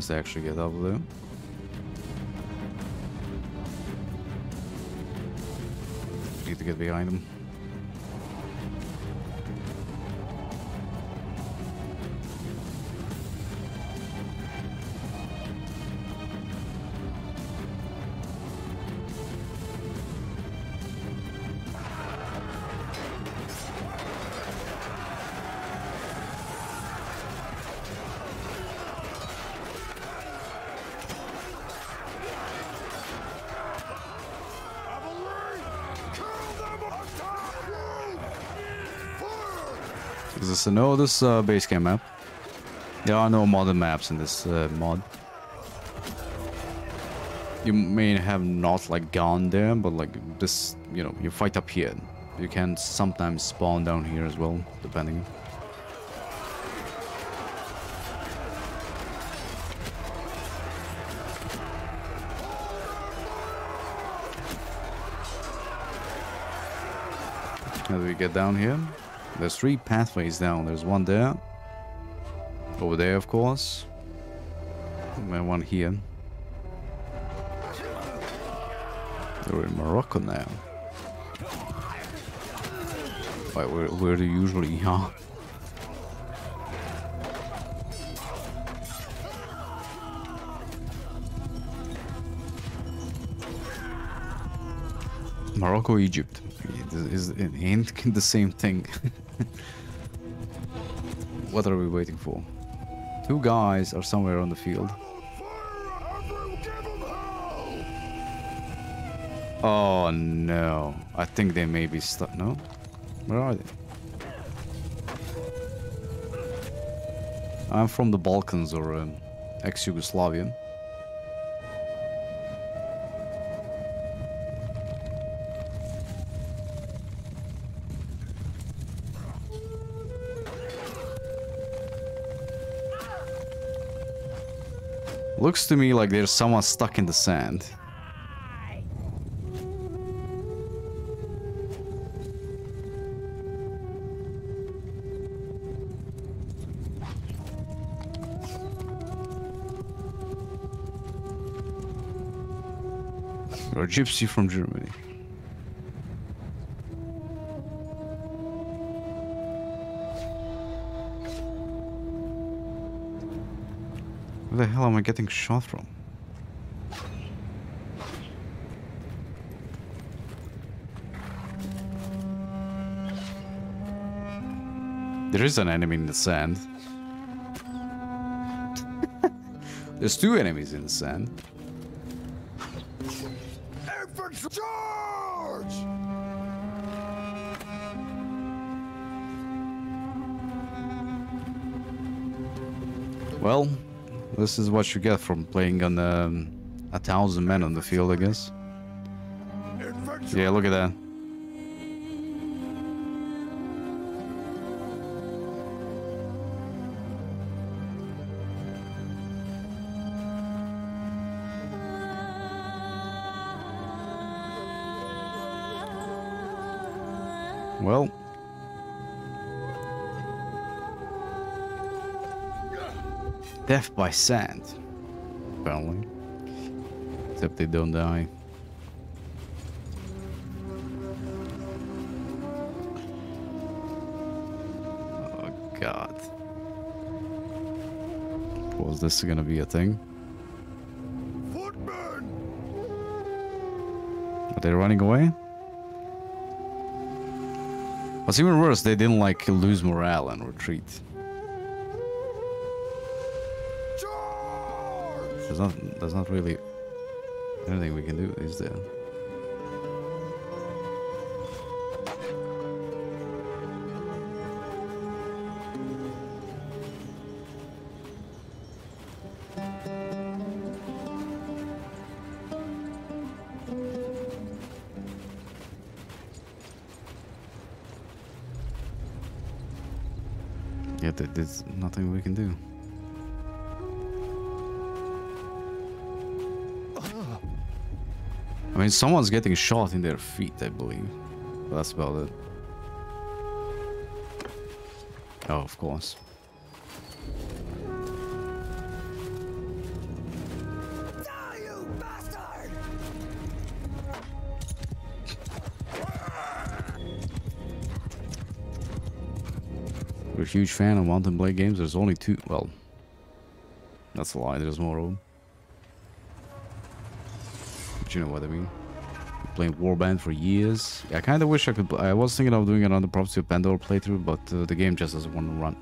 once they actually get up there. Need to get behind them. Is this no? This uh, base camp map. There are no modern maps in this uh, mod. You may have not like gone there, but like this, you know, you fight up here. You can sometimes spawn down here as well, depending. Do we get down here? There's three pathways down. There's one there. Over there, of course. And one here. We're in Morocco now. Where, where do you usually are? Morocco, Egypt. Is it ain't the same thing. what are we waiting for? Two guys are somewhere on the field. Oh no. I think they may be stuck. No? Where are they? I'm from the Balkans or um, ex-Yugoslavia. Looks to me like there's someone stuck in the sand. A gypsy from Germany. The hell am I getting shot from? There is an enemy in the sand. There's two enemies in the sand. Infantry charge! Well, this is what you get from playing on um, a thousand men on the field, I guess. Yeah, look at that. Death by sand. Apparently. Except they don't die. Oh god. Was this gonna be a thing? Footmen! Are they running away? What's even worse, they didn't like lose morale and retreat. There's not there's not really anything we can do, is there? Yeah, there's nothing we can do. I mean, someone's getting shot in their feet, I believe. That's about it. Oh, of course. We're a huge fan of Mount & Blade games. There's only two. Well, that's a lie. There's more of them. But you know what I mean. Playing Warband for years. I kind of wish I could. I was thinking of doing another Prophecy of Pandora playthrough, but uh, the game just doesn't want to run.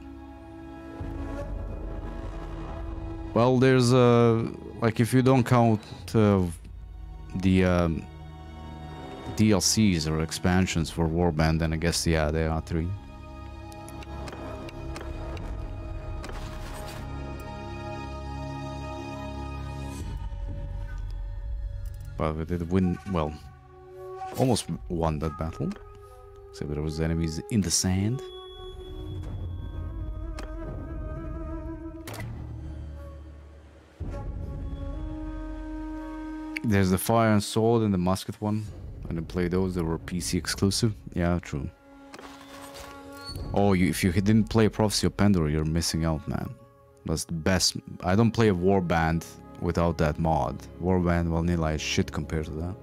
Well, there's uh, like if you don't count uh, the um, DLCs or expansions for Warband, then I guess yeah, there are three. But we did win, well, almost won that battle. Except there was enemies in the sand. There's the fire and sword and the musket one. I didn't play those, they were PC exclusive. Yeah, true. Oh, you, if you didn't play Prophecy of Pandora, you're missing out, man. That's the best. I don't play a Warband without that mod. Warband Vanilla is shit compared to that.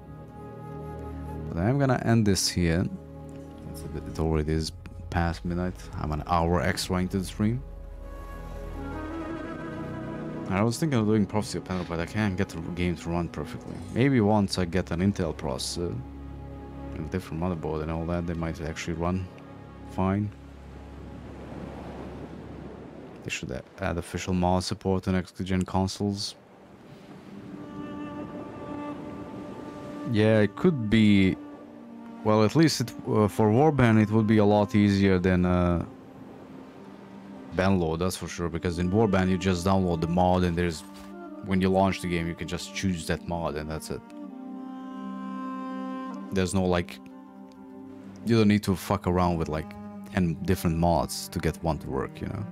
But I'm gonna end this here. Bit, it already is past midnight. I'm an hour extra into the stream. I was thinking of doing Prophecy of Pandora, but I can't get the game to run perfectly. Maybe once I get an Intel processor and a different motherboard and all that, they might actually run fine. They should add official mod support to next-gen consoles. Yeah, it could be... Well, at least it, uh, for Warband it would be a lot easier than uh, Bannerlord, that's for sure. Because in Warband you just download the mod and there's... When you launch the game you can just choose that mod and that's it. There's no like... You don't need to fuck around with like 10 different mods to get one to work, you know?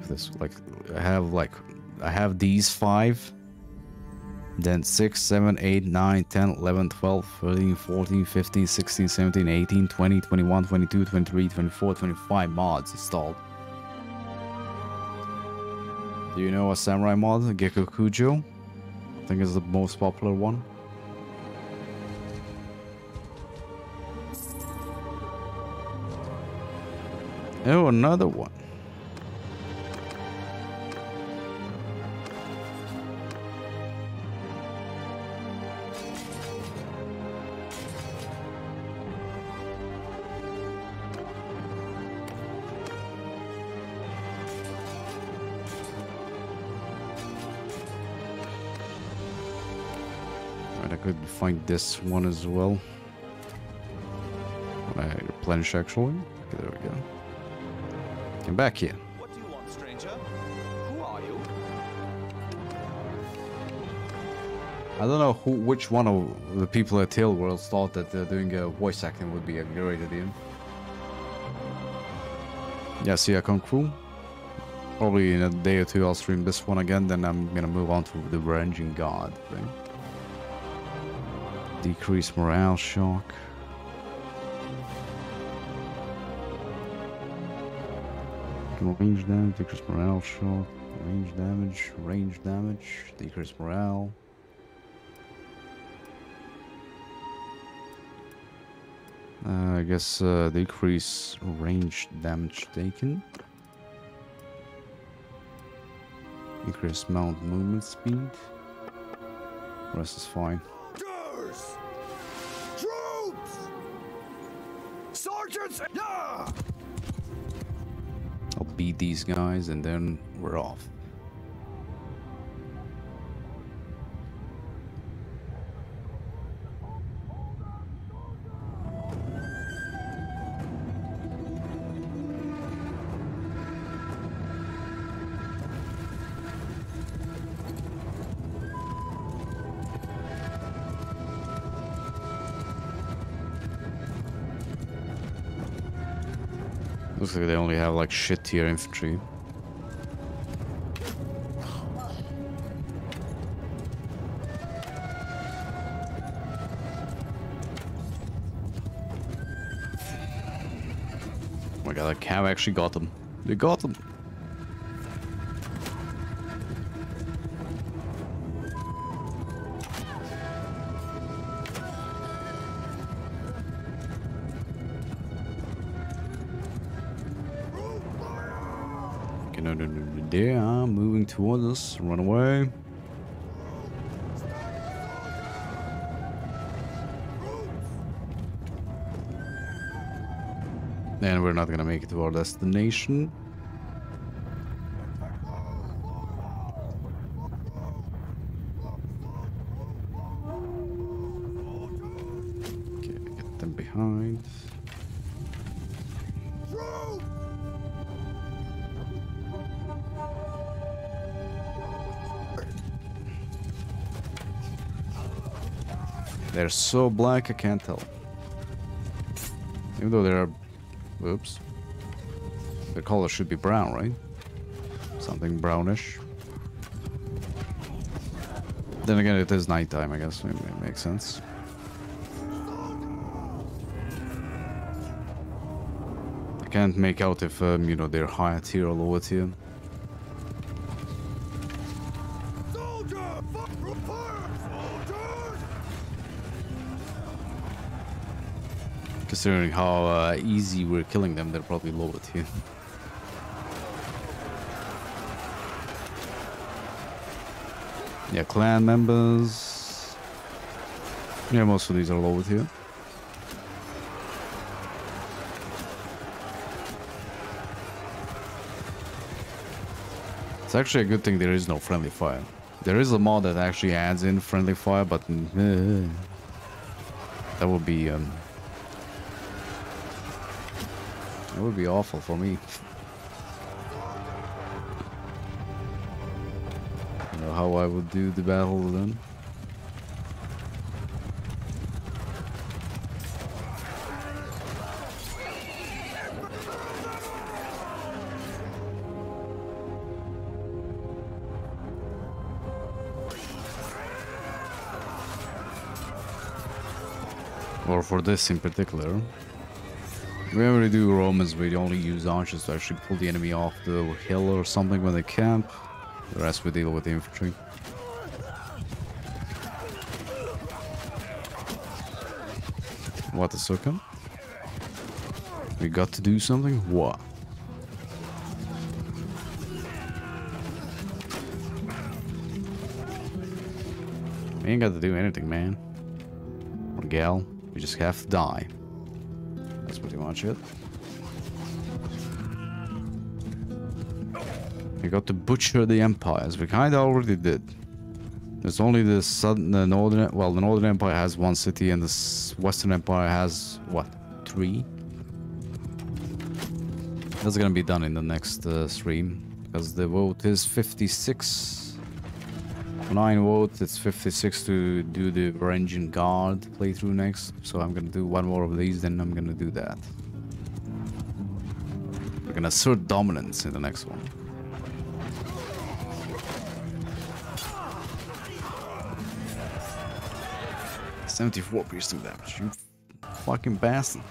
If this, like, I have like... I have these five then 6, 7, 8, 9, 10, 11, 12, 13, 14, 15, 16, 17, 18, 20, 21, 22, 23, 24, 25 mods installed. Do you know a samurai mod, Gekokujo? I think it's the most popular one. Oh, another one. Find this one as well. When I replenish actually. Okay, there we go. Come back here. What do you want, stranger? Who are you? I don't know who, which one of the people at TaleWorlds thought that uh, doing a voice acting would be a great idea. Yeah, see, I Kung Fu. Probably in a day or two I'll stream this one again, then I'm gonna move on to the Varangian Guard thing. Decrease morale shock. Range damage, decrease morale shock, range damage, range damage, decrease morale. Uh, I guess uh, decrease range damage taken. Increase mount movement speed. Rest is fine. Yeah! I'll beat these guys and then we're off. Looks like they only have like shit tier infantry. Oh my god, that cow actually got them. They got them. Run away. And we're not gonna make it to our destination. They're so black I can't tell. Even though they're Oops. The color should be brown, right? Something brownish. Then again, it is nighttime, I guess. It, it makes sense. I can't make out if, um, you know, they're higher tier or lower tier. Considering how uh, easy we're killing them, they're probably lower tier. yeah, clan members. Yeah, most of these are lower tier. It's actually a good thing there is no friendly fire. There is a mod that actually adds in friendly fire, but uh, that would be um, that would be awful for me. You know how I would do the battle then. Or for this in particular. Whenever we do Romans, we only use archers to actually pull the enemy off the hill or something when they camp. The rest we deal with the infantry. What the second? We got to do something? What? We ain't got to do anything, man. Or gal. We just have to die. Much it. We got to butcher the empires. We kinda already did. There's only the southern, the northern, well, the northern empire has one city, and the western empire has what, three? That's gonna be done in the next uh, stream because the vote is 56. Nine votes. It's 56 to do the Varangian Guard playthrough next. So I'm gonna do one more of these, then I'm gonna do that. Gonna assert dominance in the next one. Seventy-four piercing damage. You fucking bastard.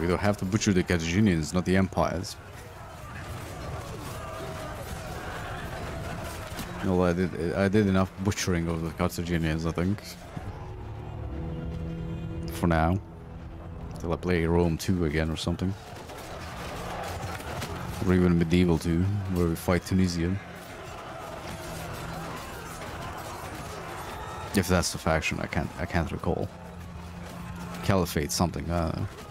We don't have to butcher the Carthaginians, not the empires. No, I did. I did enough butchering of the Carthaginians, I think. For now, till I play Rome 2 again or something, or even Medieval 2, where we fight Tunisia. If that's the faction, I can't. I can't recall. Caliphate something. I don't know.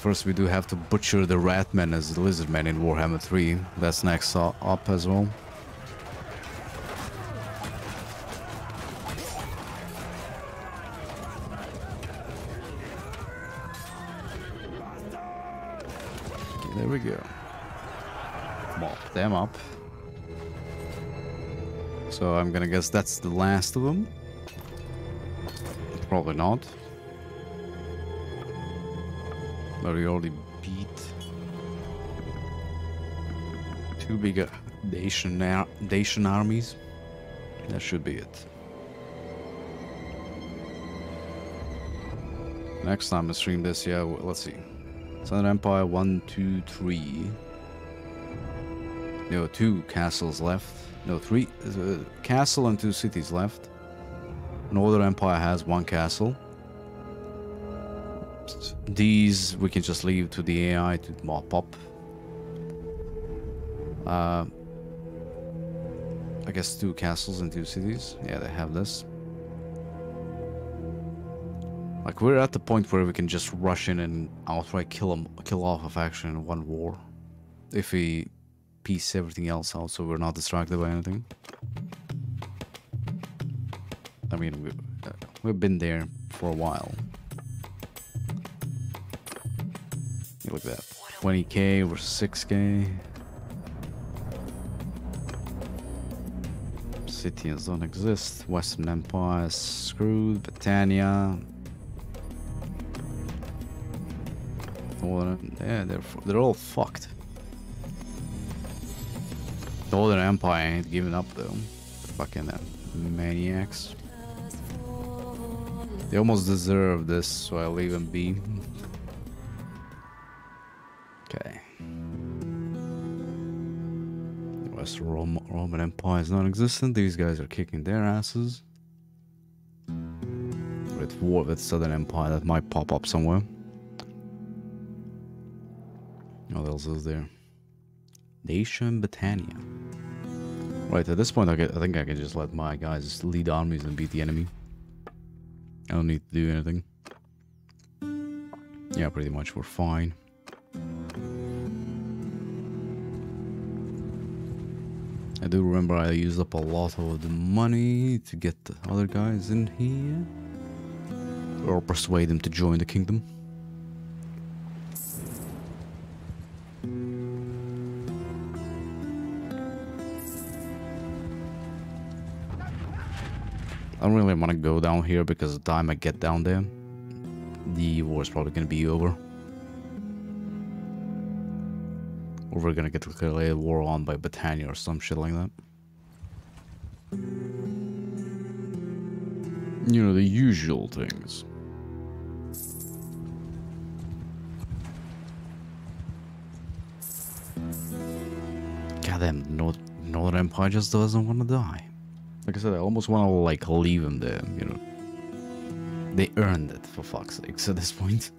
First we do have to butcher the Ratman as the Lizardman in Warhammer 3. That's next up as well. Okay, there we go. Mop them up. So I'm gonna guess that's the last of them. Probably not. We already beat two big uh, Dacian, ar- Dacian armies. That should be it. Next time I stream this, yeah, w- let's see. Southern Empire, one, two, three. No, two castles left. No, three. Uh, castle and two cities left. Northern Empire has one castle. These we can just leave to the AI to mop up. Uh, I guess two castles and two cities. Yeah, they have this. Like we're at the point where we can just rush in and outright kill them, kill off a faction in one war, if we piece everything else out, so we're not distracted by anything. I mean, uh, we've been there for a while. Look at that, 20k versus 6k. Cities don't exist. Western Empire screwed. Britannia. Northern, yeah, they're they're all fucked. Northern Empire ain't giving up though. Fucking uh, maniacs. They almost deserve this, so I'll leave them be. Roman Empire is non-existent. These guys are kicking their asses. With war with Southern Empire that might pop up somewhere. What else is there? Nation Britannia. Right, at this point I, get, I think I can just let my guys lead armies and beat the enemy. I don't need to do anything. Yeah, pretty much we're fine. I do remember I used up a lot of the money to get the other guys in here. Or persuade them to join the kingdom. I don't really want to go down here because the time I get down there, the war is probably going to be over. We're going to get declared war on by Britannia or some shit like that. You know, the usual things. Goddamn, North, Northern Empire just doesn't want to die. Like I said, I almost want to like leave them there, you know. They earned it, for fuck's sakes, at this point.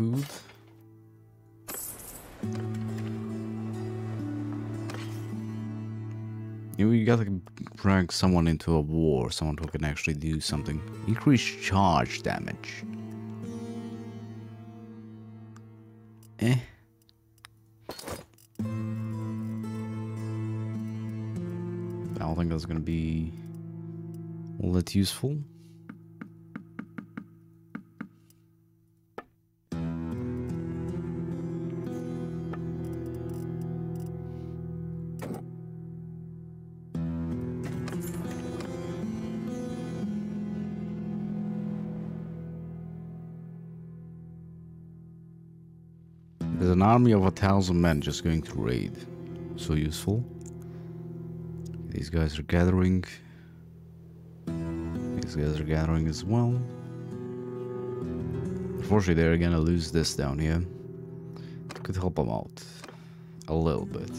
Food. You, gotta drag someone into a war, someone who can actually do something. Increase charge damage. Eh. I don't think that's gonna be all that useful. Army of a thousand men just going to raid. So useful. These guys are gathering. These guys are gathering as well. Unfortunately, they're gonna lose this down here. Could help them out a little bit.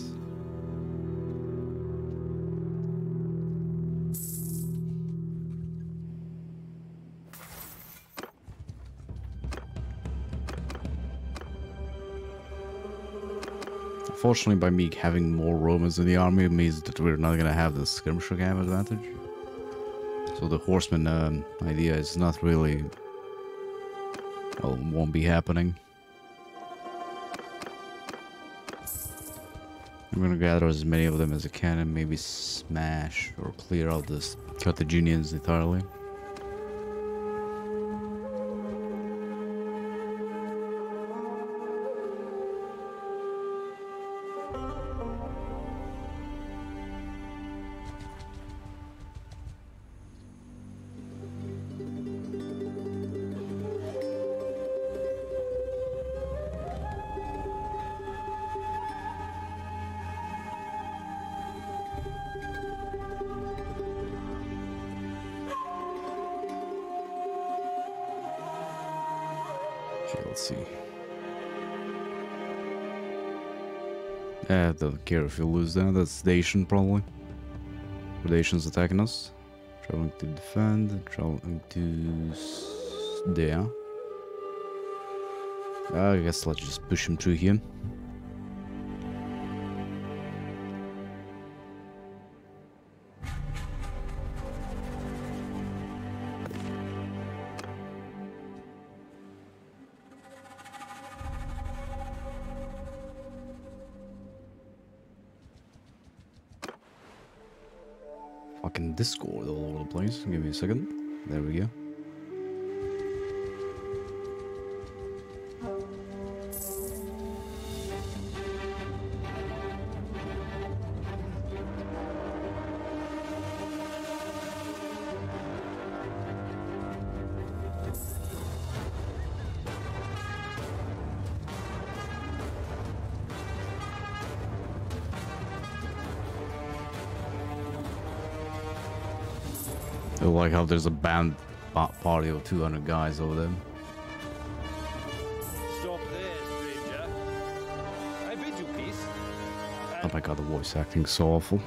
Unfortunately, by me having more Romans in the army, means that we're not gonna have the skirmisher game advantage. So the horseman um, idea is not really... Well, won't be happening. I'm gonna gather as many of them as I can and maybe smash or clear out this Carthaginians entirely. Okay, let's see. Eh, don't care if you lose that. That's Dacian probably. Dacian's attacking us. Traveling to defend, traveling to there. I guess let's just push him through here. Discord all over the place. Give me a second. There we go. Like there's a band party of 200 guys over there. Stop there, stranger. I bid you peace. Oh my god, the voice acting so awful.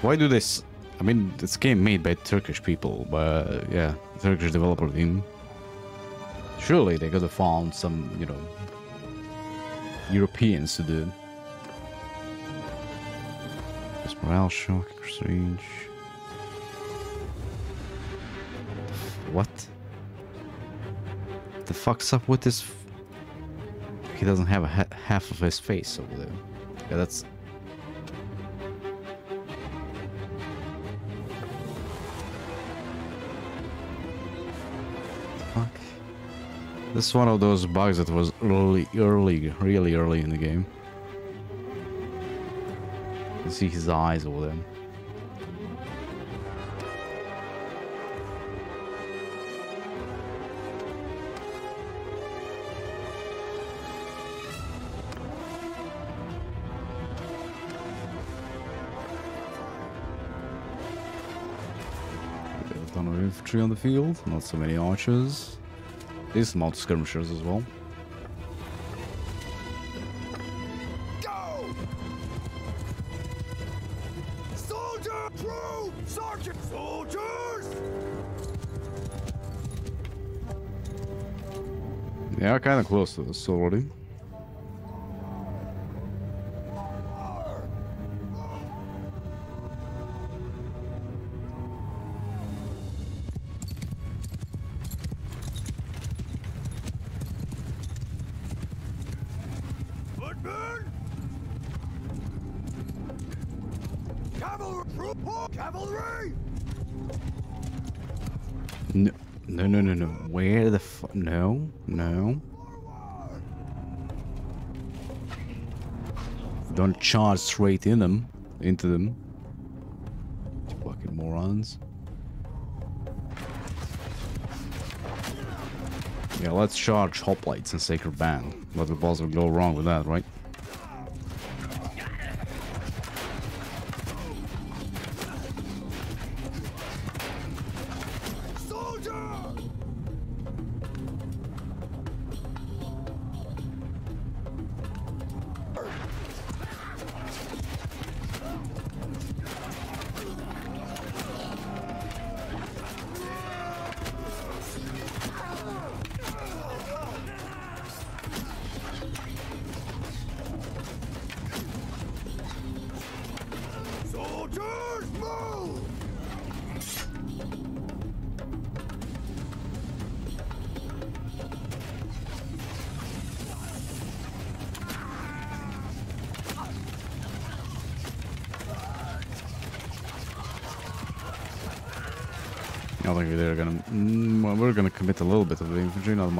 Why do this? I mean, this game made by Turkish people, but uh, yeah, Turkish developer team. Surely they could have found some, you know, Europeans to do. This morale shock, strange. What? The fuck's up with this? He doesn't have a ha- half of his face over there. Yeah, that's. This is one of those bugs that was early, early, really early in the game. You can see his eyes over there. Infantry on the field, not so many archers. These mount skirmishers as well. Go! Soldier! Crew! Sergeant! Soldiers! Yeah, kind of close to this already. Eh? Charge straight in them, into them. Fucking morons. Yeah, let's charge hoplites and sacred band. What could possibly go wrong with that, right?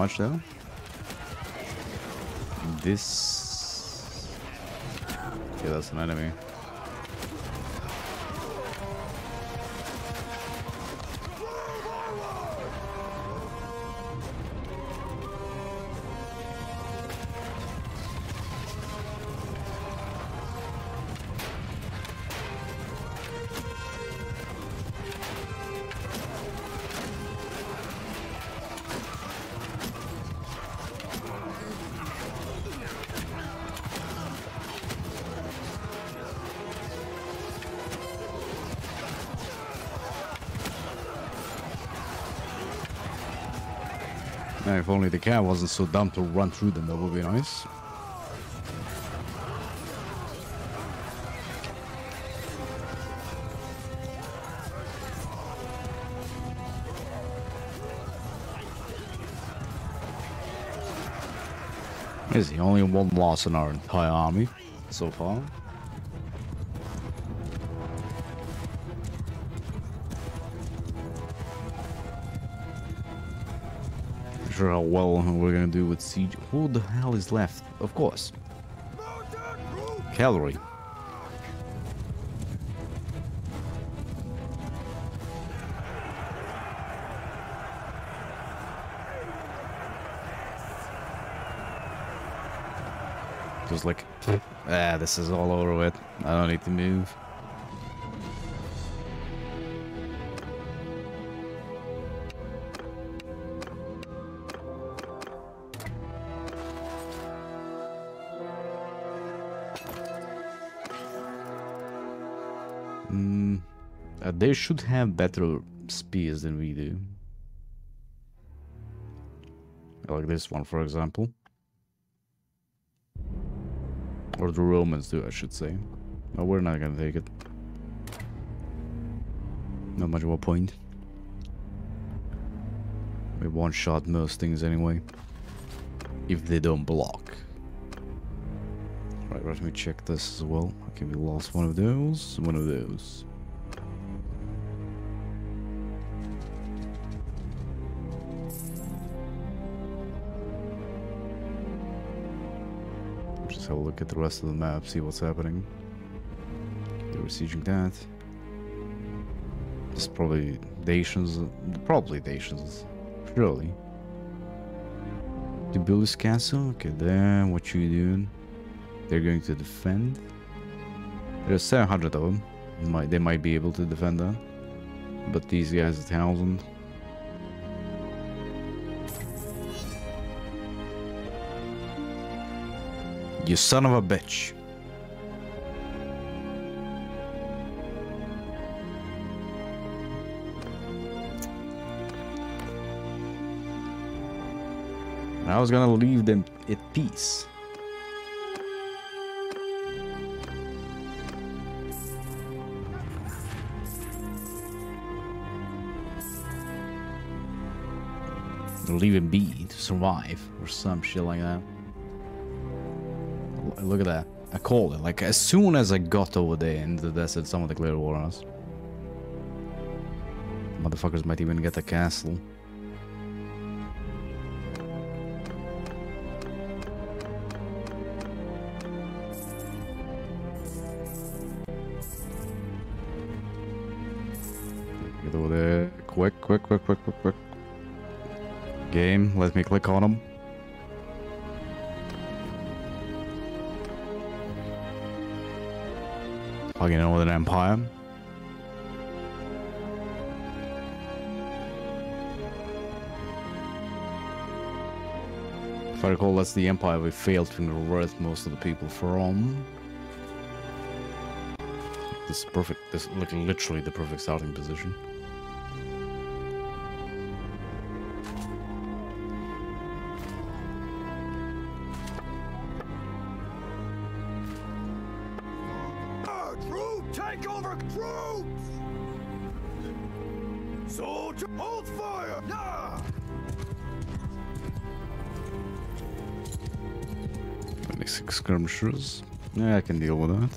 Much though. This. Yeah, that's an enemy. The cat wasn't so dumb to run through them, that would be nice. Is the only one loss in our entire army so far? How well we're gonna do with siege. Who the hell is left? Of course, Calorie. Just like, ah, this is all over with. I don't need to move. They should have better spears than we do. Like this one, for example. Or the Romans do, I should say. No, we're not gonna take it. Not much of a point. We one-shot most things anyway. If they don't block. Right, let me check this as well. Okay, we lost one of those, one of those. Just have a look at the rest of the map, see what's happening. They were sieging that. It's probably Dacians, probably Dacians, surely. To build this castle? Okay, then what are you doing? They're going to defend. There's 700 of them. Might they might be able to defend that, but these guys a thousand. You son of a bitch. I was gonna leave them at peace. Leave him be to survive or some shit like that. Look at that. I called it. Like, as soon as I got over there in the desert, someone declared war on us. Motherfuckers might even get the castle. Get over there. Quick, quick, quick, quick, quick, quick. Game, let me click on them. Empire. If I recall, that's the empire we failed to convert most of the people from. This is perfect. This is like literally the perfect starting position. Soldier! Hold fire! Yeah! Six skirmishers. Yeah, I can deal with that.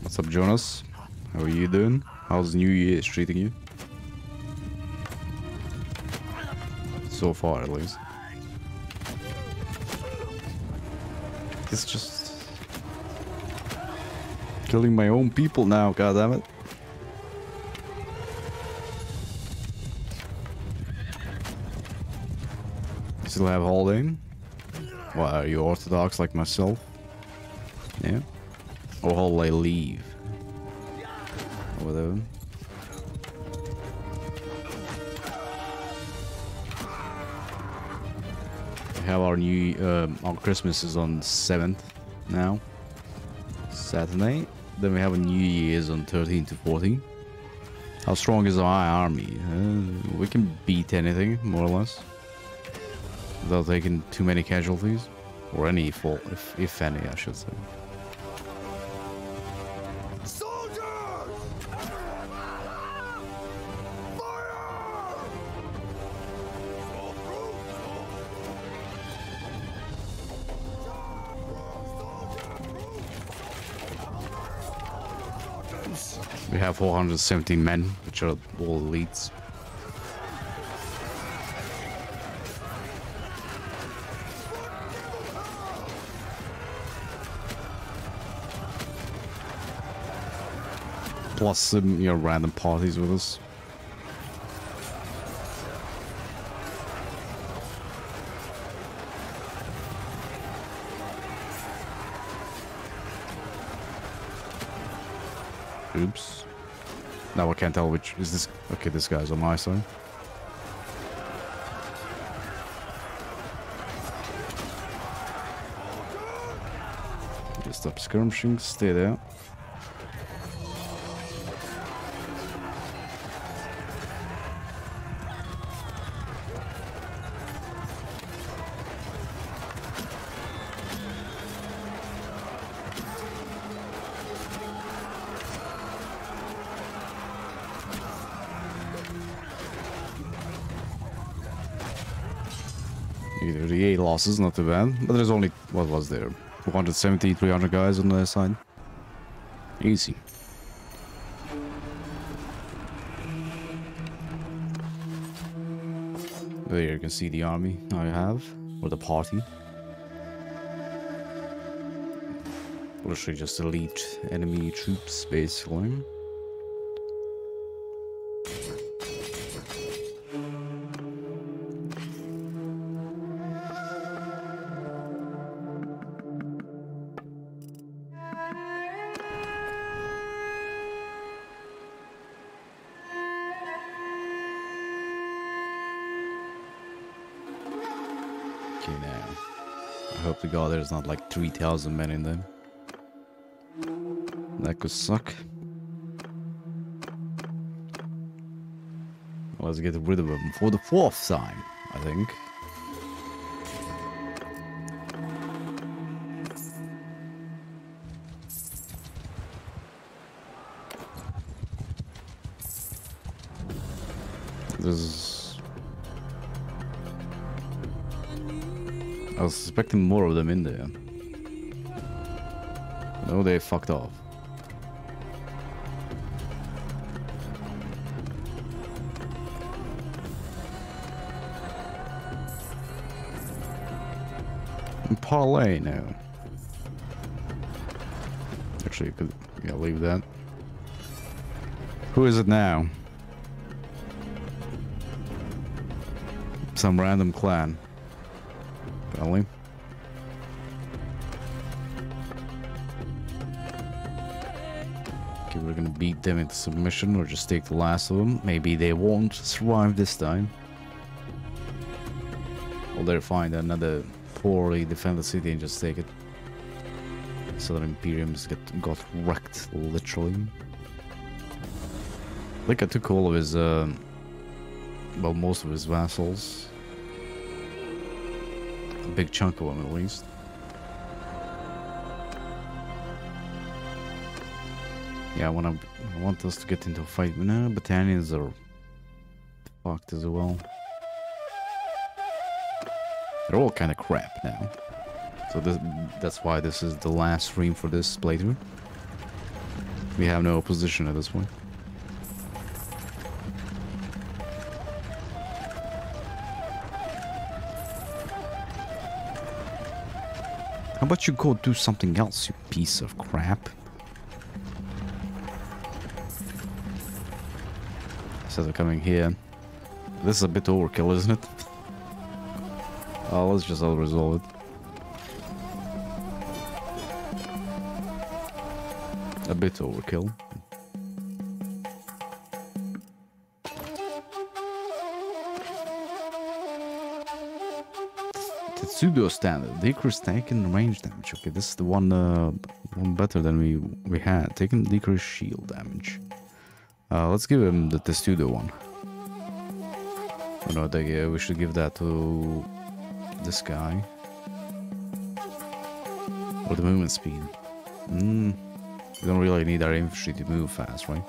What's up, Jonas? How are you doing? How's New Year treating you? So far, at least. It's just killing my own people now. God damn it! Still have holding? Why are you orthodox like myself? Yeah. Or will I leave? Or whatever. We have our new um, our Christmas is on seventh now. Saturday. Then we have a New Year's on 13 to 14. How strong is our army? Uh, we can beat anything, more or less. Without taking too many casualties. Or any if, if any, I should say. 470 men, which are all elites. Plus some, you know, random parties with us. Oops. Now I can't tell which is this. Okay, this guy's on my side. Just stop skirmishing, stay there. Not too bad. But there's only, what was there? 270, 300 guys on the side. Easy. There you can see the army I have, or the party. Literally just elite enemy troops, basically. 3,000 men in there. That could suck. Let's get rid of them for the fourth time, I think. This. I was expecting more of them in there. No, they fucked off. Parlay now. Actually, you could yeah, leave that. Who is it now? Some random clan. Probably. We're gonna beat them into submission or just take the last of them. Maybe they won't survive this time. Or they'll find another poorly defended city and just take it. Southern Imperiums get got wrecked, literally. I think I took all of his, uh, well, most of his vassals. A big chunk of them, at least. Yeah, I want to. I want us to get into a fight. No, Battanians are fucked as well. They're all kind of crap now. So this, that's why this is the last stream for this playthrough. We have no opposition at this point. How about you go do something else, you piece of crap? Instead of coming here. This is a bit overkill, isn't it? Oh, let's just all resolve it. A bit overkill. Testudo standard. Decrease taken range damage. Okay, this is the one uh, one better than we we had. Taken decrease shield damage. Uh, let's give him the Testudo one. Oh, no, they, uh, we should give that to this guy. Or the movement speed. Hmm. We don't really need our infantry to move fast, right?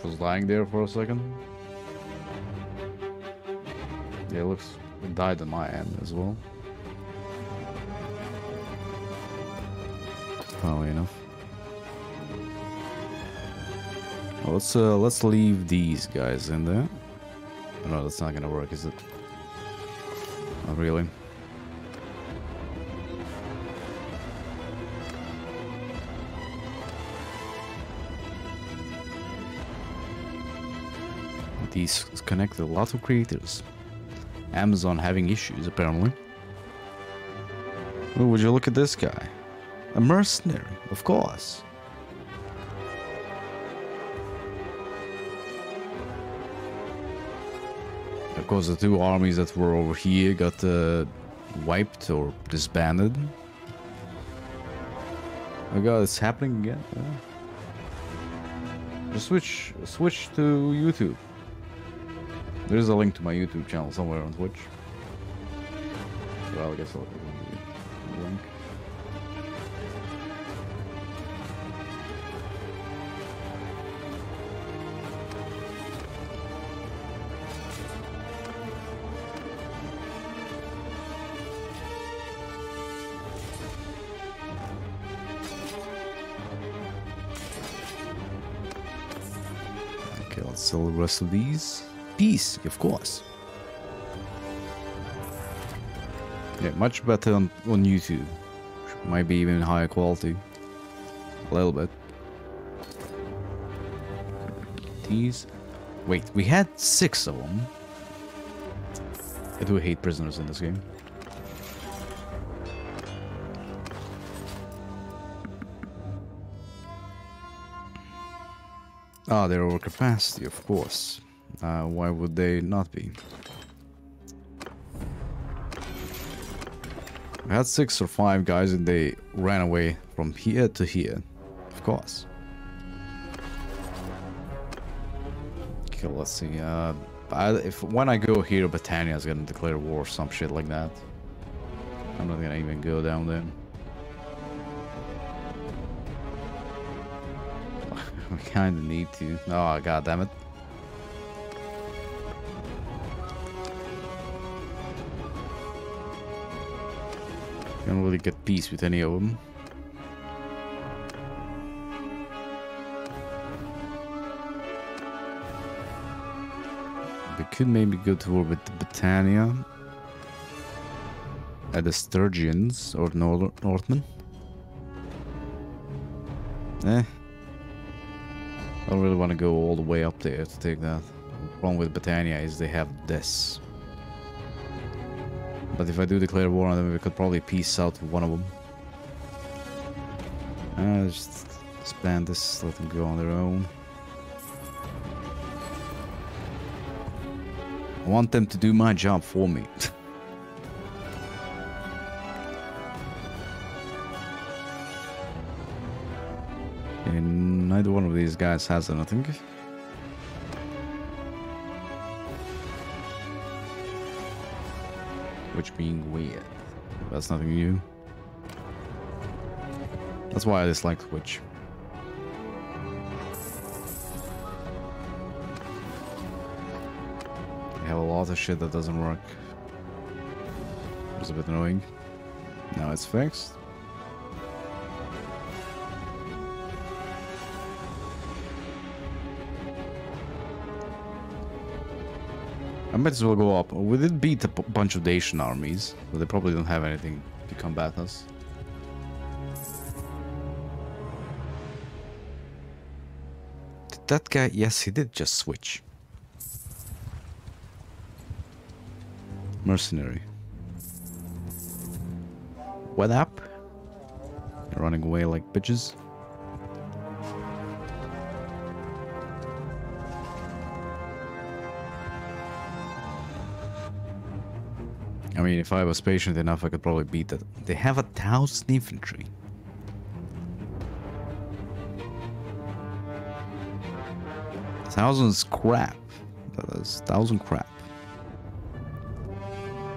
Which was lying there for a second. Yeah, it looks it died on my end as well. Funnily enough. Well, let's uh, let's leave these guys in there. No, that's not gonna work, is it? Not really. These connect a lot of creators. Amazon having issues, apparently. Oh, would you look at this guy? A mercenary, of course. Of course, the two armies that were over here got uh, wiped or disbanded. Oh god, it's happening again. Yeah. Just switch, switch to YouTube. There's a link to my YouTube channel somewhere on Twitch. Well, I guess I'll put the link. Okay, let's sell the rest of these. Peace, of course. Yeah, much better on, on YouTube. Might be even higher quality. A little bit. These. Wait, we had six of them. I do hate prisoners in this game. Ah, they're over capacity, of course. Uh, why would they not be? I had six or five guys and they ran away from here to here. Of course. Okay, let's see. Uh, I, if when I go here, Britannia is gonna declare war or some shit like that. I'm not gonna even go down there. we kinda need to. Oh, god damn it. Can't really get peace with any of them. We could maybe go to war with the Britannia. At the Sturgians or Nor Northmen. Eh. I don't really want to go all the way up there to take that. The problem with Britannia is they have this. But if I do declare war on them, we could probably peace out one of them. Uh, just disband this, let them go on their own. I want them to do my job for me. and neither one of these guys has anything. Which being weird. That's nothing new. That's why I dislike Twitch. They have a lot of shit that doesn't work. It's a bit annoying. Now it's fixed. Might as well go up. We did beat a bunch of Dacian armies, but they probably don't have anything to combat us. Did that guy, yes, he did just switch. Mercenary. What up? You're running away like bitches. I mean, if I was patient enough, I could probably beat that. They have a thousand infantry. Thousand scrap. That is thousand crap.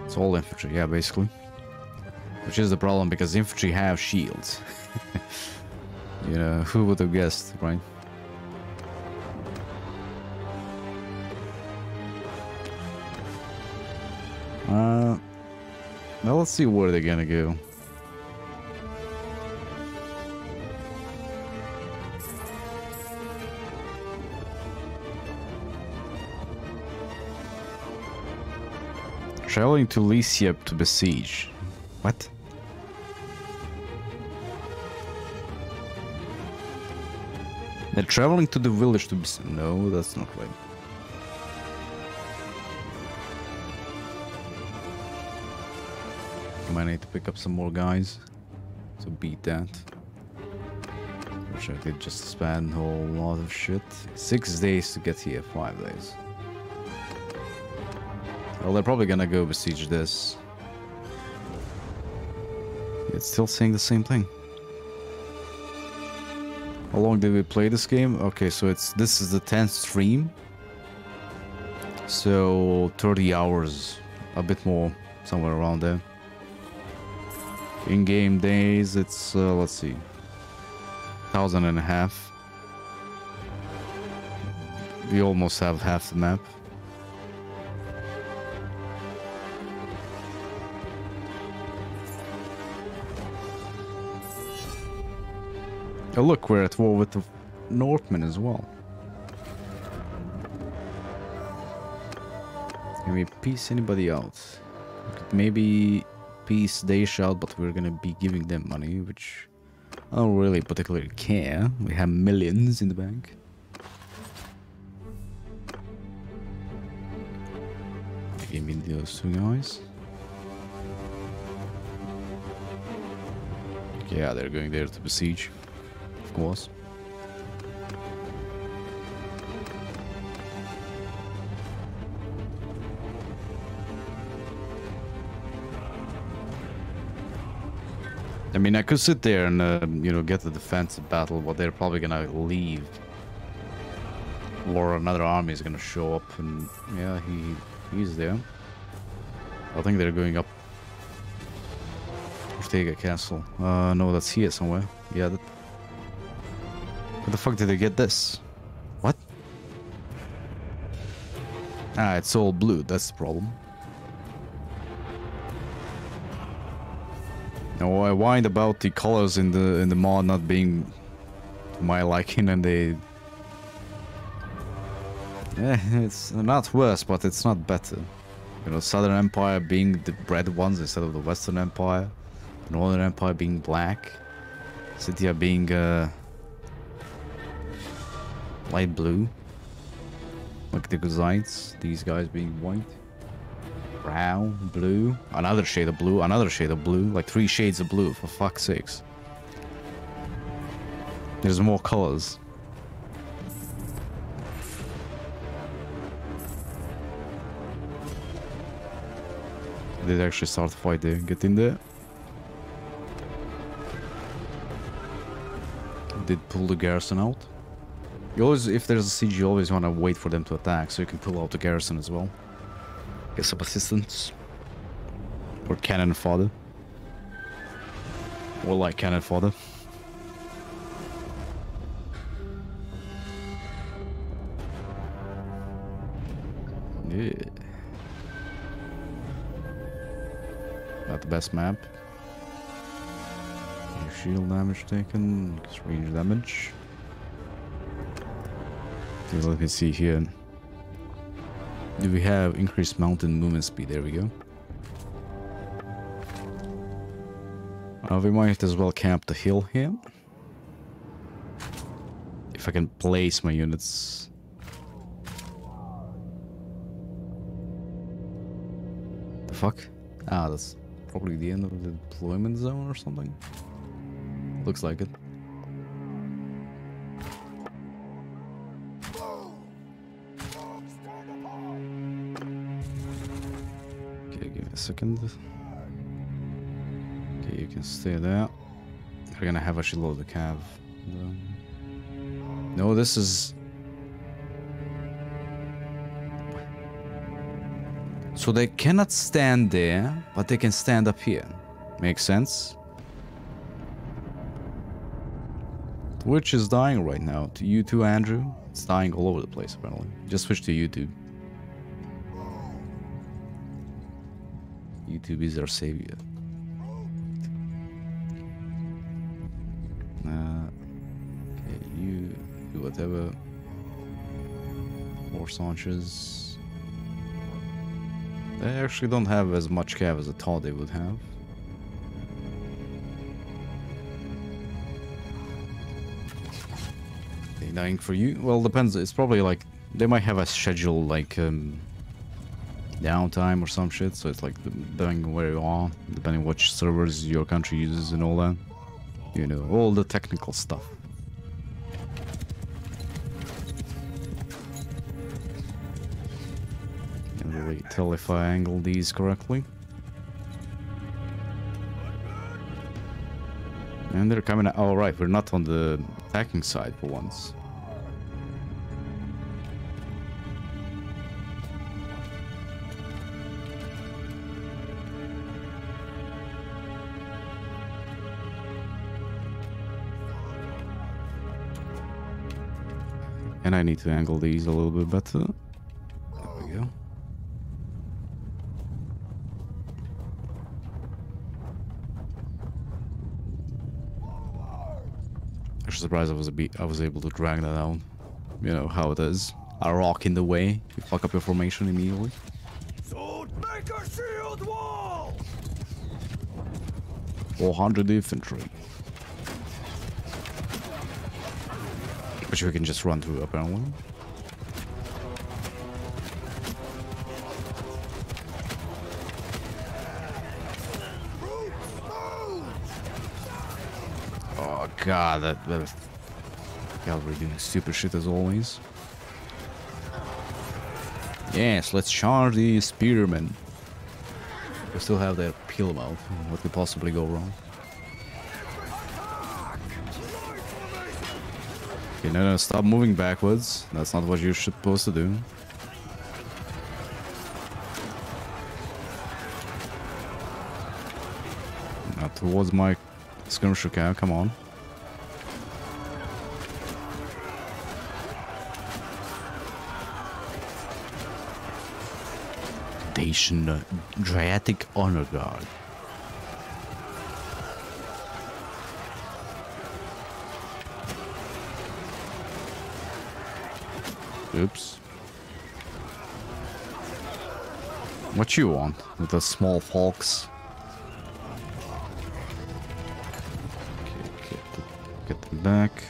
It's all infantry, yeah, basically. Which is the problem because infantry have shields. you know, who would have guessed, right? Let's see where they're gonna go. Traveling to Lycia to besiege. What? They're traveling to the village to besiege. No, that's not right. I might need to pick up some more guys to beat that. Which I did just spend a whole lot of shit. Six days to get here, five days. Well, they're probably gonna go besiege this. It's still saying the same thing. How long did we play this game? Okay, so it's this is the 10th stream. So 30 hours, a bit more, somewhere around there. In-game days, it's uh, let's see, thousand and a half. We almost have half the map. Oh look, we're at war with the Northmen as well. Can we piece anybody could maybe piece they shall, but we're gonna be giving them money, which I don't really particularly care. We have millions in the bank. Give me those two guys. Yeah, they're going there to besiege of course. Mean, I could sit there and, uh, you know, get the defensive battle, but they're probably gonna leave. Or another army is gonna show up, and yeah, he he's there. I think they're going up Ortega Castle. Uh, no, that's here somewhere. Yeah, that, where the fuck did they get this? What? Ah, it's all blue. That's the problem. I whined about the colors in the in the mod not being my liking, and they. Yeah, it's not worse, but it's not better. You know, Southern Empire being the red ones instead of the Western Empire, Northern Empire being black, Scythia being uh, light blue. Like the Guzites, these guys being white. Brown, blue, another shade of blue, another shade of blue, like three shades of blue, for fuck's sakes. There's more colors. Did actually start fight there. Get in there. Did pull the garrison out. You always, if there's a siege, you always want to wait for them to attack, so you can pull out the garrison as well. Get some assistance. Or cannon fodder. Or like cannon fodder. Yeah. Not the best map. Shield damage taken, range damage. Let me see here. We have increased mountain movement speed? There we go. Uh, we might as well camp the hill here. If I can place my units. The fuck? Ah, that's probably the end of the deployment zone or something. Looks like it. Okay, you can stay there. We're gonna have a shitload of the cav. No, this is. So they cannot stand there, but they can stand up here. Makes sense? Which is dying right now. To you too, Andrew? It's dying all over the place, apparently. Just switch to YouTube. YouTube is our savior. Uh, okay, you do whatever. More Sanchez. They actually don't have as much cav as I thought they would have. They dying for you? Well, depends. It's probably like they might have a schedule like um, downtime or some shit. So it's like depending where you are, depending which servers your country uses and all that. You know, all the technical stuff. Can't really tell if I angle these correctly. And they're coming out. Oh, right, we're not on the attacking side for once. And I need to angle these a little bit better. There we go. I'm surprised I was a bit, I was able to drag that out. You know how it is. A rock in the way, you fuck up your formation immediately. Make a shield wall! 400 infantry. Which we can just run through apparently. Oh god, that, that doing stupid shit as always. Yes, let's charge the spearmen. We still have their peel mouth. What could possibly go wrong? Okay, no, no, stop moving backwards. That's not what you're supposed to do. Now towards my skirmisher cow, come on. Dacian uh, Dryatic Honor Guard. Oops. What you want with the small folks? Okay, get, the, get them back.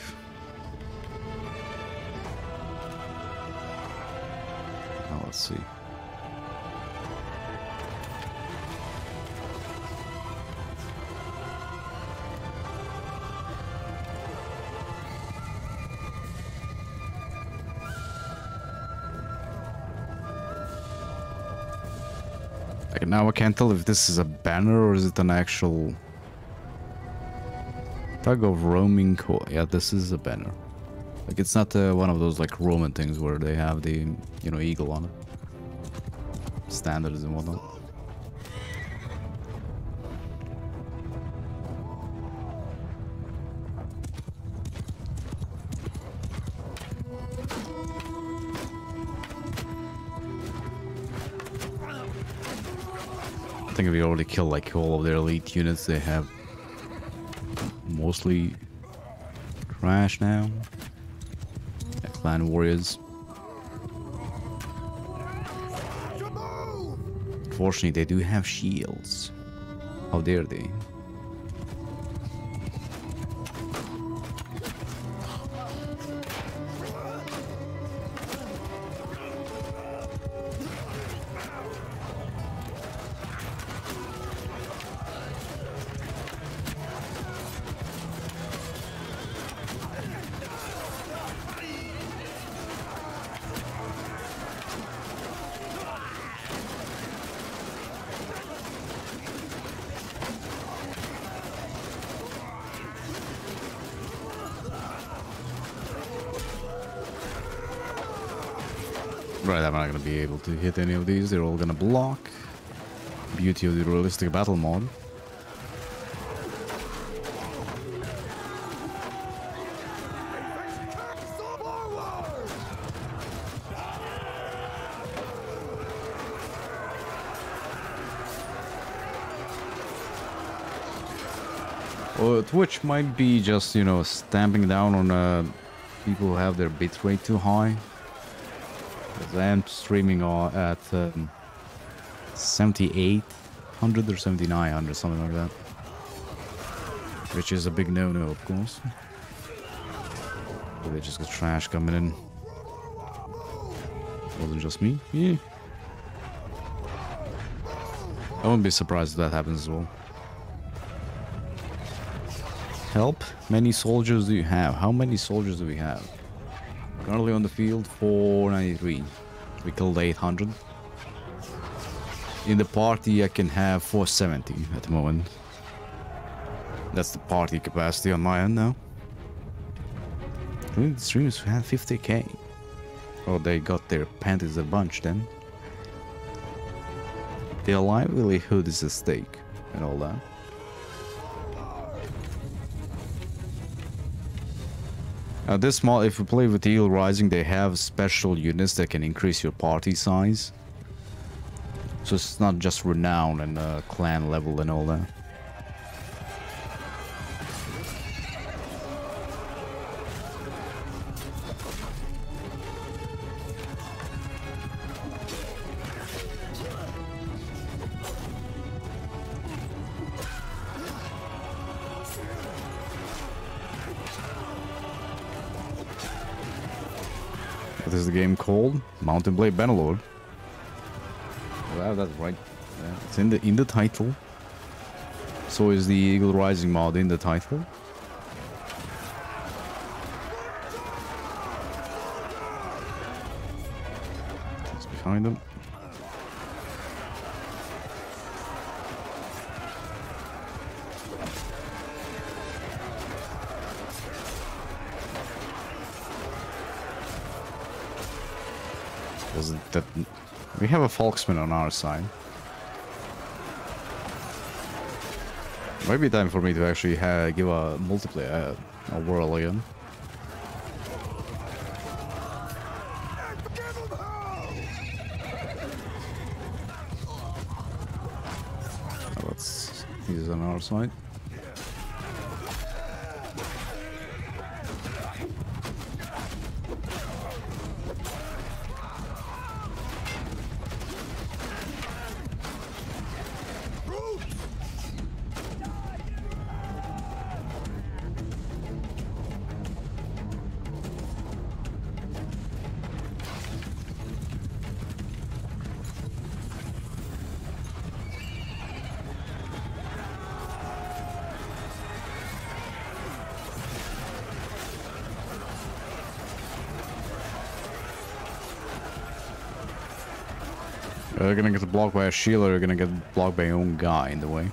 Can't tell if this is a banner or is it an actual tug of roaming co yeah this is a banner. Like it's not uh, one of those like roman things where they have the you know eagle on it. Standards and whatnot think we already killed like all of their elite units. They have mostly trash now. Yeah, clan warriors. Fortunately, they do have shields. How dare they? Able to hit any of these. They're all gonna block. Beauty of the realistic battle mod. Twitch might be just, you know, stamping down on uh, people who have their bitrate too high. 'Cause I am streaming at um, 7800 or 7900, something like that. Which is a big no-no, of course. But they just got trash coming in. Wasn't just me. Yeah. I wouldn't be surprised if that happens as well. Help. Many soldiers do you have? How many soldiers do we have? Currently on the field, 493. We killed 800. In the party, I can have 470 at the moment. That's the party capacity on my end now. The streamers had 50k. Oh, they got their panties a bunch then. Their livelihood is at stake and all that. Uh, this mod, if you play with Eagle Rising, they have special units that can increase your party size. So it's not just renown and uh, clan level and all that. Game called? Mount & Blade Bannerlord. Well, that's right. Yeah, it's in the in the title. So is the Eagle Rising mod in the title. It's behind them. That we have a Folksman on our side? Might be time for me to actually ha give a multiplayer uh, a whirl again. Uh, Let's on our side. They're gonna get blocked by a shield or they're gonna get blocked by your own guy in the way.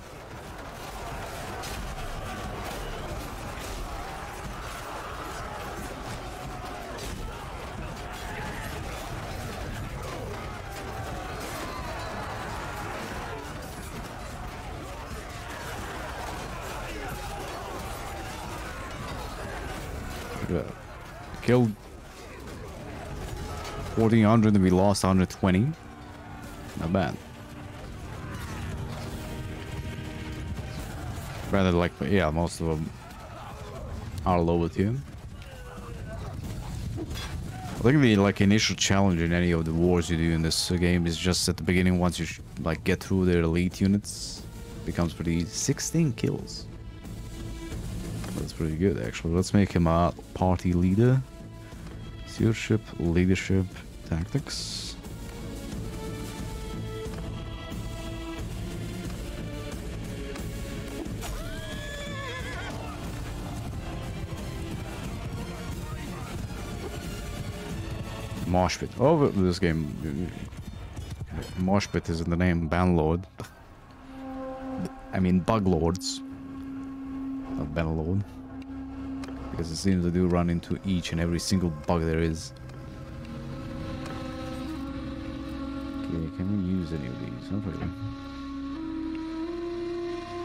Killed 1400 and we lost 120. Rather like, yeah, most of them are low with you. I think the like initial challenge in any of the wars you do in this game is just at the beginning. Once you like get through their elite units, becomes pretty. easy. 16 kills. That's pretty good actually. Let's make him a party leader. Stewardship, leadership, tactics. Mosh pit. Oh, this game. Mosh pit is in the name. Banlord. I mean, bug lords. Not Banlord. Because it seems I do run into each and every single bug there is. Okay, can we use any of these? Really.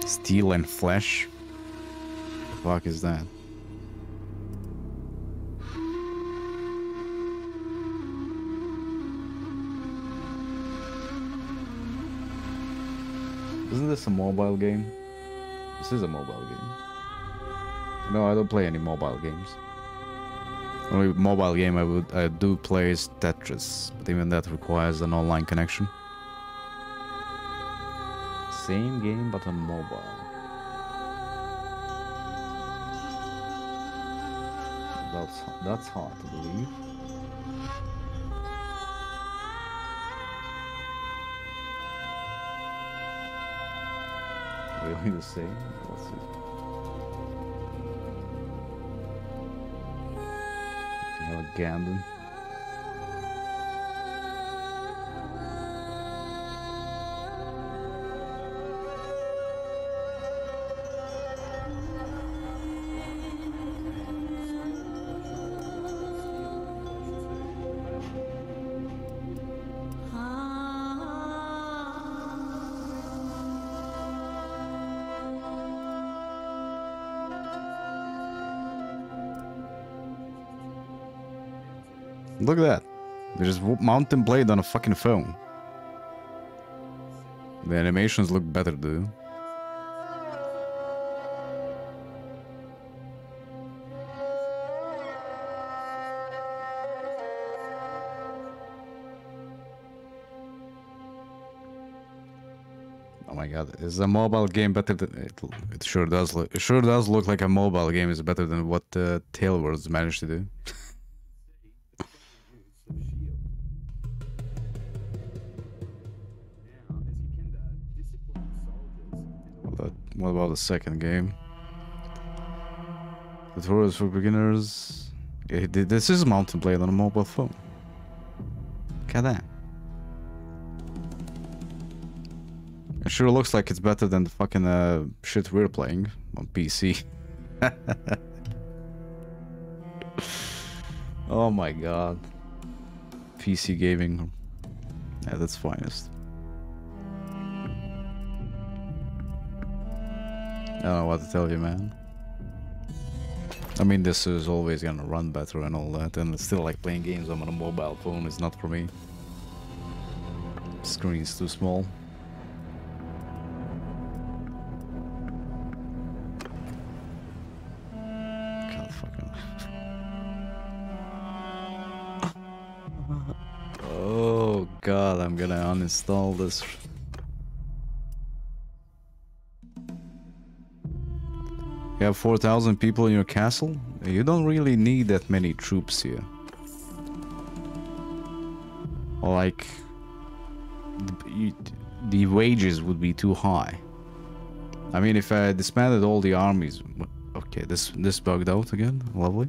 Steel and flesh? The fuck is that? Isn't this a mobile game? This is a mobile game. No, I don't play any mobile games. Only mobile game I would I do play is Tetris, but even that requires an online connection. Same game but on mobile. That's that's hard to believe. Really the same? Let's see. Have a Gandon. Look at that. They just Mount & Blade on a fucking phone. The animations look better, dude. Oh my god, is a mobile game better than it? It sure does look. It sure does look like a mobile game is better than what uh, TaleWorlds managed to do. the second game? Tutorials for beginners. Yeah, this is Mount & Blade on a mobile phone. Look at that. It sure looks like it's better than the fucking uh, shit we're playing on PC. oh my god. PC gaming at its finest. I don't know what to tell you, man. I mean, this is always gonna run better and all that, and it's still like playing games on a mobile phone is not for me. Screen's too small. God fucking. oh god, I'm gonna uninstall this. You have 4,000 people in your castle? You don't really need that many troops here. Like... the- wages would be too high. I mean, if I disbanded all the armies... Okay, this this bugged out again. Lovely.